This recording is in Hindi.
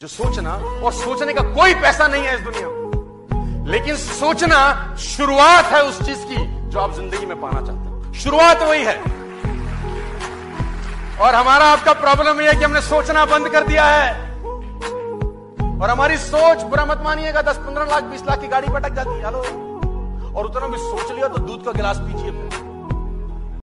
जो सोचना और सोचने का कोई पैसा नहीं है इस दुनिया में। लेकिन सोचना शुरुआत है उस चीज़ की जो आप ज़िंदगी में पाना चाहते हैं। शुरुआत वही है। और हमारा आपका प्रॉब्लम यह है कि हमने सोचना बंद कर दिया है। और हमारी सोच बुरा मत मानिएगा, दस, पंद्रह लाख, बीस लाख की गाड़ी पटक जाती है। हेलो। और उतना भी सोच लिया तो दूध का गिलास पीजिए।